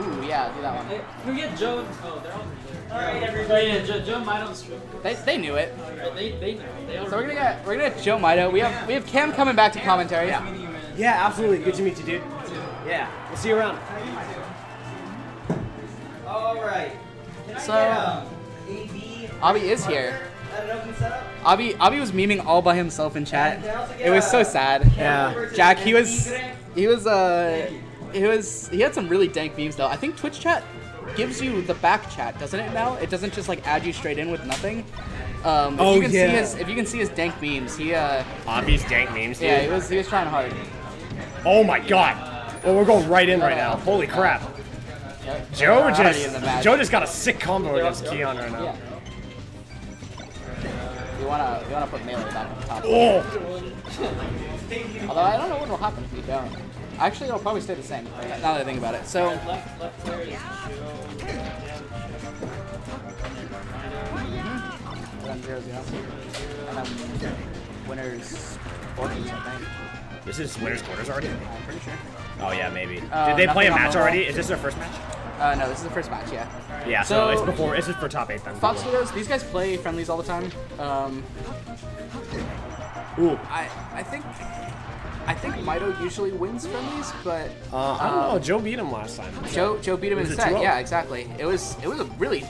Ooh, yeah, do that one. Hey, Can we get Joe? and- Oh, they're all there. Alright, everybody. Yeah, Joe, Joe might on. They, they knew it. They, they know. They So we're gonna get we're gonna get Joe Mido. We have we have Cam coming back to commentary. Yeah, yeah absolutely. Good to meet you, dude. Yeah, we'll see you around. All right. So- get um, AB? Abby is here. At an open setup? Abby Abby was memeing all by himself in chat. And also get It was so sad. Yeah. Jack, he was he was uh he was he had some really dank memes though. I think Twitch chat gives you the back chat, doesn't it now? It doesn't just like add you straight in with nothing. Um, if Oh, you can yeah. see his if you can see his dank memes, he uh Obvious dank memes, dude. yeah, he was he was trying hard. Oh my god. Well, we're going right in right now. Holy crap. Joe Already just in. Joe just got a sick combo against Keon right now. Yeah. You wanna you wanna put melee back on top. Oh, Although I don't know what will happen if you don't. Actually, it'll probably stay the same. Now that I think about it. So Left, left player is Joe. then zero zero, and then winners quarters, I think. this is winners quarters already. I'm pretty sure. Oh yeah, maybe. Uh, Did they play a match already? Is this their first match? Uh, no, this is the first match. Yeah. Yeah. So, So- it's before. it's just for top eight then. Fox Dittos. These guys play friendlies all the time. Um, Ooh. I I think I think Mido usually wins from these, but Uh, I don't know. um, Joe beat him last time. Joe Joe beat him in Was a it set. 2-0? Yeah, exactly. It was it was a really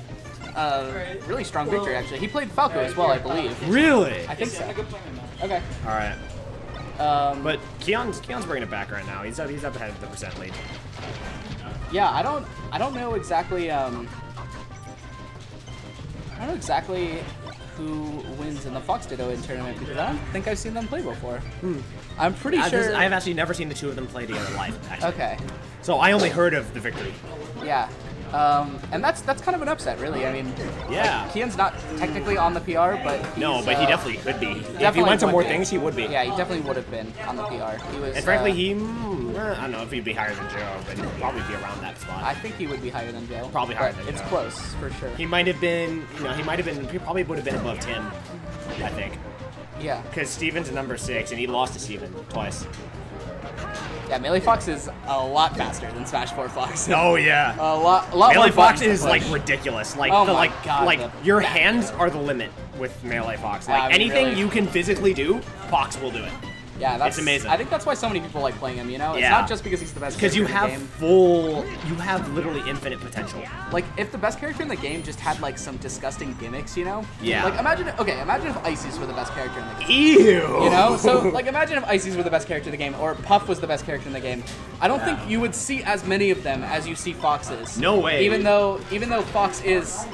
uh, really strong victory actually. He played Falco as well, I believe. Really? I think so. I play my match. Okay. All right. Um, But Keon's Keon's bringing it back right now. He's up. He's up ahead of the percent lead. yeah, I don't I don't know exactly um I don't know exactly who wins in the Fox Ditto in tournament because I don't think I've seen them play before. Hmm. I'm pretty I've, sure. I've actually never seen the two of them play together live. Actually. okay. So I only heard of the victory. Yeah. Um, and that's that's kind of an upset, really. I mean, Yeah. Kian's not technically on the PR, but No, but he uh, definitely could be. if he went to more be. things, he would be. Yeah, he definitely would have been on the PR. He was. And frankly, uh, he. mm, eh, I don't know if he'd be higher than Joe, but he'd probably be around that spot. I think he would be higher than Joe. Probably higher than It's Joe. close for sure. He might have been, you know, he might have been, he probably would have been above 10, I think. yeah. Because Steven's number six, and he lost to Steven twice. Yeah, Melee Fox is a lot faster than Smash 4 Fox. Oh, yeah. a lot, a lot Melee Fox is like ridiculous. Like Oh the my like God, like the your hands are the limit with Melee Fox. Like anything really. you can physically do, Fox will do it. Yeah, that's amazing. I think that's why so many people like playing him. You know, it's Yeah. not just because he's the best. Because you have the game. full, you have literally infinite potential. Like, if the best character in the game just had like some disgusting gimmicks, you know? Yeah. Like, imagine. Okay, imagine if Ices were the best character in the game. Ew. You know, so like imagine if Ices were the best character in the game, or Puff was the best character in the game. I don't think you would see as many of them as you see Foxes. No way. Even though, even though Fox is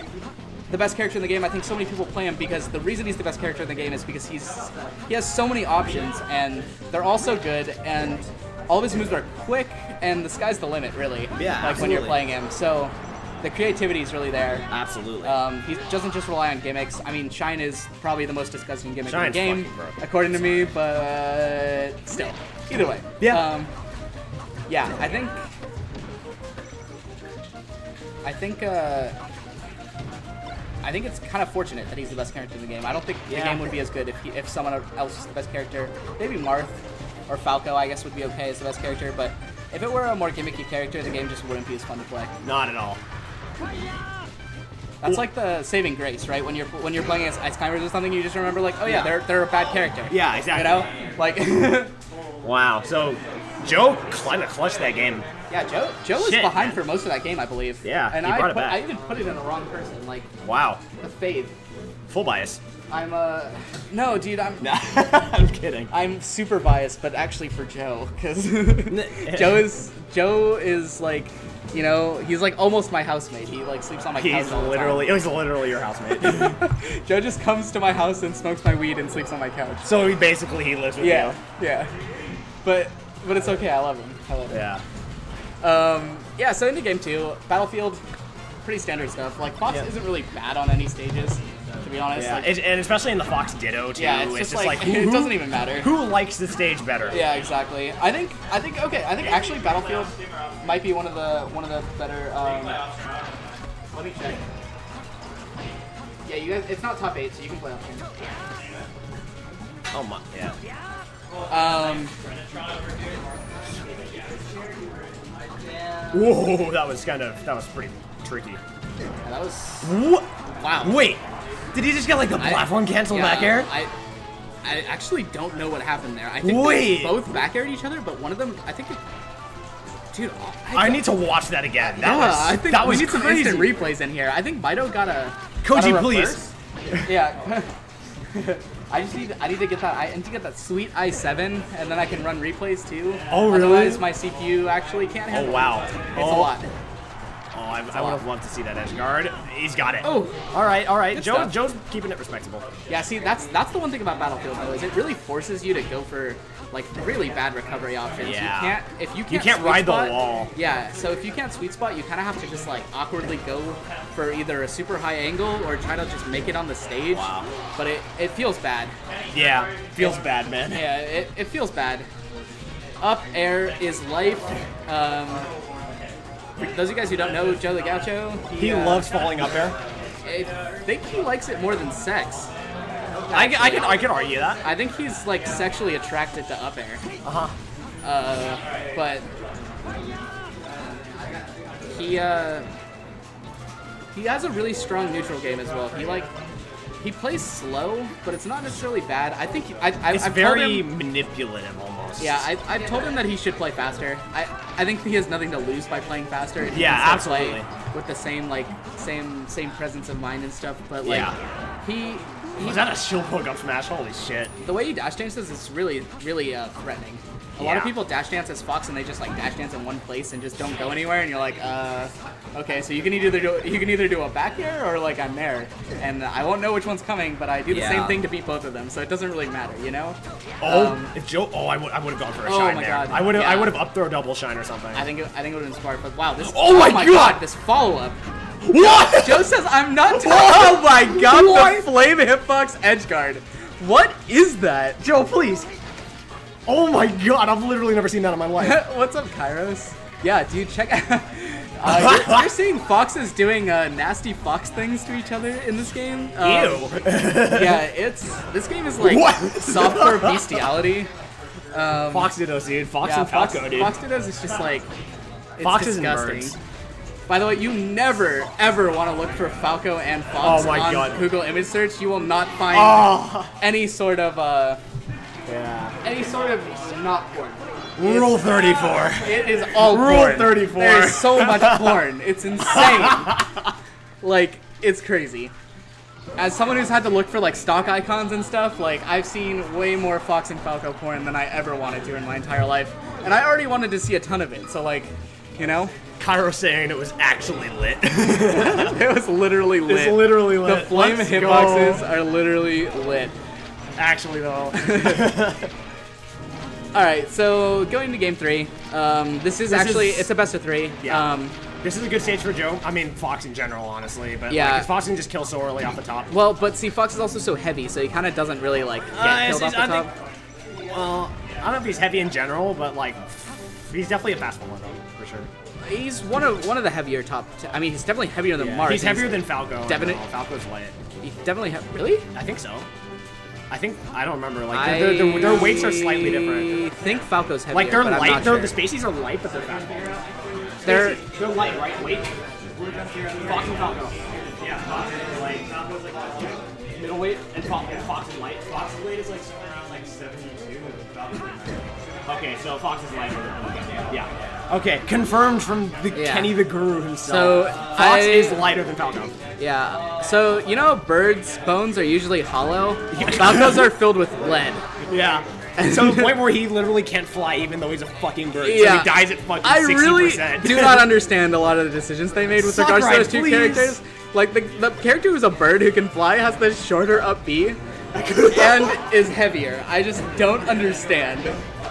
the best character in the game, I think so many people play him because the reason he's the best character in the game is because he's he has so many options and they're all so good and all of his moves are quick and the sky's the limit really. Yeah, Like when you're playing him, so the creativity is really there. Absolutely. Um, he doesn't just rely on gimmicks. I mean, Shine is probably the most disgusting gimmick Shine's in the game, according to me, but still. Either way. Yeah. Um, yeah, I think. I think. Uh, I think it's kind of fortunate that he's the best character in the game. I don't think the game would be as good if he, if someone else was the best character. Maybe Marth or Falco, I guess, would be okay as the best character. But if it were a more gimmicky character, the game just wouldn't be as fun to play. Not at all. That's like the saving grace, right? When you're when you're playing as Ice Climbers or something, you just remember like, oh yeah, Yeah. they're they're a bad character. Yeah, exactly. You know, like Wow. So Joe kind of clutched that game. yeah, Joe Joe was Shit, behind man. for most of that game, I believe. Yeah, and I put, back. I even put it in the wrong person, like Wow. the fade. Full bias. I'm uh no, dude, I'm I'm kidding. I'm super biased, but actually for Joe, because Joe is Joe is like, you know, he's like almost my housemate. He like sleeps on my couch. He's all the literally, he's literally your housemate. Joe just comes to my house and smokes my weed and sleeps on my couch. so he basically he lives with you. Yeah, yeah. But but it's okay. I love him. I love you. him. Yeah. Um, yeah. So into game two, Battlefield, pretty standard stuff. Like Fox Yeah. isn't really bad on any stages, to be honest. Yeah, Like, it- and especially in the Fox Ditto too. Yeah, it's just like- it doesn't even matter. Who likes the stage better? yeah, exactly. I think I think okay. I think actually Battlefield might be one of the one of the better. Um, let me check. Yeah, you guys. It's not top eight, so you can play up here. Oh my. Yeah. Um, Whoa, that was kind of that was pretty tricky. Yeah, that was What? wow. Wait, did he just get like the I- platform cancel yeah, back air? I, I actually don't know what happened there. I think Wait. they both back aired each other, but one of them, I think, it, dude, I, I need to watch that again. That yeah, was I think that we was need crazy. some instant replays in here. I think Mido got a Koji, got a please. Yeah. I just need I need to get that I need to get that sweet i7 and then I can run replays too. Oh, really? Otherwise my CPU actually can't oh, handle. Oh wow. It. It's oh, a lot. Oh, I, I would have loved to see that edge guard. He's got it. Oh. all right, all right. Good Joe, stuff. Joe's keeping it respectable. Yeah, see, that's that's the one thing about Battlefield though is it really forces you to go for like really bad recovery options. Yeah. You can't if you can't You can't ride the spot- wall. Yeah, so if you can't sweet spot, you kind of have to just like awkwardly go for either a super high angle or try to just make it on the stage. Wow. But it, it feels bad. Yeah, feels bad, man. Yeah, it, it feels bad. Up air is life. Um, for those of you guys who don't know Joe the Gaucho, He uh, loves falling up there. I think he likes it more than sex. I, I can I can argue that. I think he's like sexually attracted to up air. Uh-huh. Uh, but he uh, he has a really strong neutral game as well. He like he plays slow, but it's not necessarily bad. I think he, I, I, It's I've very him, manipulative almost. yeah. I, I've told him that he should play faster. I I think he has nothing to lose by playing faster. Yeah, can still play absolutely. With the same like same same presence of mind and stuff, but like Yeah. he. he Was that a shield poke up smash? Holy shit. the way he dash dances is really, really uh, threatening. A lot of people dash dance as Fox and they just like dash dance in one place and just don't go anywhere. And you're like, uh, okay, so you can either do you can either do a back air or like I'm there, and I won't know which one's coming, but I do the Yeah. same thing to beat both of them, so it doesn't really matter, you know? Oh, Um, if Joe, oh, I would, I would have gone for a Oh shine my there. God, I would have, I would have up throw double shine or something. I think it, I think it would have been smart, but wow, this Oh my God! this follow up. what? Joe says I'm not. oh my God, What? the flame hitbox edge guard. What is that? Joe, please. Oh my god, I've literally never seen that in my life. What's up, Kairos? Yeah, dude, check out. Uh, you're, you're seeing foxes doing uh, nasty fox things to each other in this game. Um, Ew. Yeah, it's this game is like What? softcore bestiality. Um, Fox Dittos, dude. Fox yeah, and Fox, Falco, dude. Fox Dittos is just like it's Foxes and disgusting. birds. By the way, you never ever want to look for Falco and Fox Oh on God. Google image search. You will not find Oh. any sort of uh, Yeah. any sort of not porn. Rule 34. It is all Rule porn. 34. There's so much porn. It's insane. like, it's crazy. As someone who's had to look for like stock icons and stuff, like I've seen way more Fox and Falco porn than I ever wanted to in my entire life, and I already wanted to see a ton of it. So like, you know, Cairo saying it was actually lit. it was literally lit. It's literally lit. The lit. flame Let's hitboxes go. are literally lit. Actually, though. All right, so going to game three. Um, this is This actually is- it's a best of three. Yeah. Um, this is a good stage for Joe. I mean, Fox in general, honestly. But Yeah. like, 'cause Fox can just kill so early off the top. well, but see, Fox is also so heavy, so he kind of doesn't really like get Uh, killed off the I top. think- Well, I don't know if he's heavy in general, but like, he's definitely a fast one though, for sure. He's one of one of the heavier top. T- I mean, he's definitely heavier than Marth. he's heavier than Falco. Definitely, Falco's light. He's definitely he- really. I think so. I think I don't remember. Like their, their, their, their weights are slightly different. I think Falco's heavier. Like they're but I'm light. not They're, sure. The Spaceys are light, but they're fast. They're they're light, right? Weight. Fox and Falco. Yeah, Fox is light. Falco's like middleweight, and Fox, and Fox is light. Fox's weight is like around like 72. and Falco's like- Okay, so Fox is lighter. Okay, yeah. Okay, confirmed from the Yeah. Kenny the Guru himself. So, Fox I- is lighter than Falco. yeah. So you know, birds' bones are usually hollow. Falcos are filled with lead. Yeah. So the point where he literally can't fly even though he's a fucking bird. So Yeah. he dies at fucking I 60%. really do not understand a lot of the decisions they made with regards to those two please. characters. Like the, the character who's a bird who can fly has the shorter up B and is heavier. I just don't understand.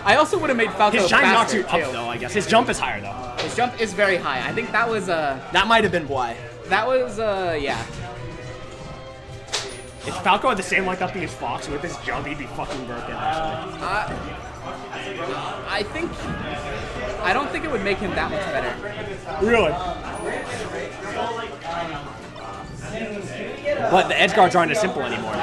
I also would have made Falco His shine knocks you too. up though, I guess. His jump is higher though. His jump is very high. I think that was uh That might have been why. that was uh yeah. If Falco had the same like up as Fox with his jump, he'd be fucking broken. Actually. Uh, I think I don't think it would make him that much better. Really? But the edge guards aren't as simple anymore.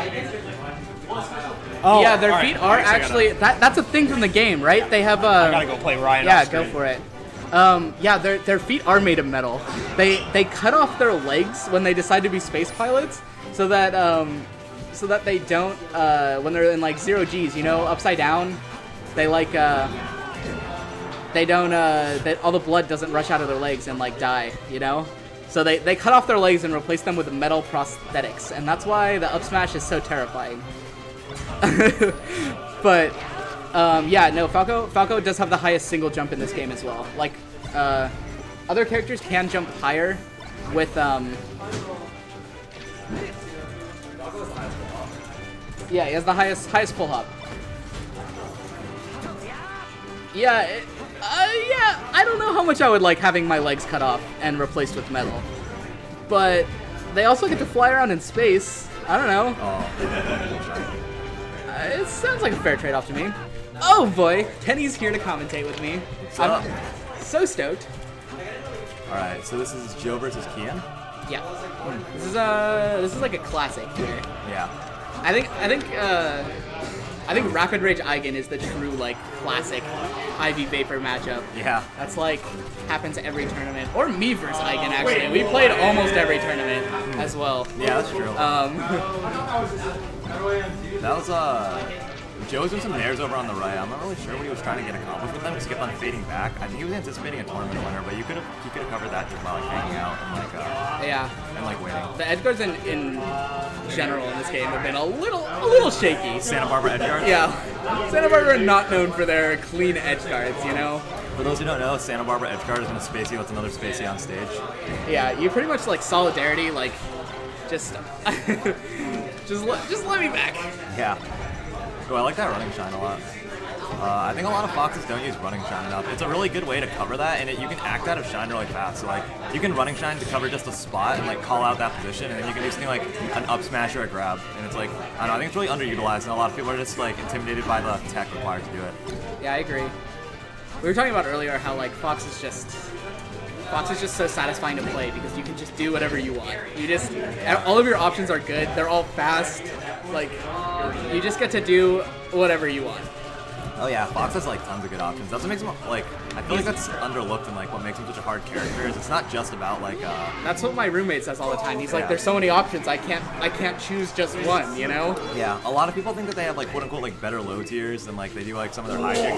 Oh, yeah, their all right. feet are guess gotta- actually that that's a thing from the game, right? They have uh I gotta go play Ryan. Yeah, go for it. Um, yeah, their their feet are made of metal. They they cut off their legs when they decide to be space pilots, so that um, so that they don't uh, when they're in like zero g's, you know, upside down. They like uh, they don't uh, that all the blood doesn't rush out of their legs and like die, you know. So they, they cut off their legs and replace them with metal prosthetics, and that's why the up smash is so terrifying. but um, yeah, no, Falco Falco does have the highest single jump in this game as well. Like uh, other characters can jump higher with um, yeah, he has the highest highest full hop. Yeah, it, uh, yeah. I don't know how much I would like having my legs cut off and replaced with metal, but they also get to fly around in space. I don't know. It sounds like a fair trade-off to me. Oh boy, Kenny's here to commentate with me. I'm so stoked. all right. So this is Joe versus Kian. Yeah, this is uh this is like a classic here. Yeah. I think I think uh, I think Rapid Rage Eigen is the true like classic IV Vapor matchup. Yeah. That's like happens every tournament, or me versus Eigen actually. We played almost every tournament as well. Yeah, that's true. Um, That was uh. Joe was doing some nairs over on the right. I'm not really sure what he was trying to get accomplished with them because he kept on fading back. I think he was anticipating a tournament winner, but you could have you could have covered that just by like hanging out and like uh, yeah, and like waiting. the edge guards in, in general in this game have been a little a little shaky. Santa Barbara edge guard. Yeah, Santa Barbara are not known for their clean edge guards, you know. For those who don't know, Santa Barbara edge guard is when a spacey lets another spacey on stage. Yeah, you pretty much like solidarity, like just just let just let me back. Yeah. Oh, I like that running shine a lot. Uh, I think a lot of foxes don't use running shine enough. It's a really good way to cover that, and it, you can act out of shine really fast. So like, you can running shine to cover just a spot and like call out that position, and then you can do something like an up smash or a grab. And it's like, I don't know, I think it's really underutilized, and a lot of people are just like intimidated by the tech required to do it. Yeah, I agree. We were talking about earlier how like foxes just Fox is just so satisfying to play because you can just do whatever you want. You just all of your options are good. They're all fast. Like you just get to do whatever you want. Oh yeah, Fox has like tons of good options. That's what makes him like. I feel like that's underlooked and like what makes him such a hard character is it's not just about like uh, That's what my roommate says all the time. He's like, Yeah. "There's so many options. I can't I can't choose just one." You know? yeah. A lot of people think that they have like quote unquote like better low tiers than like they do like some of their high tier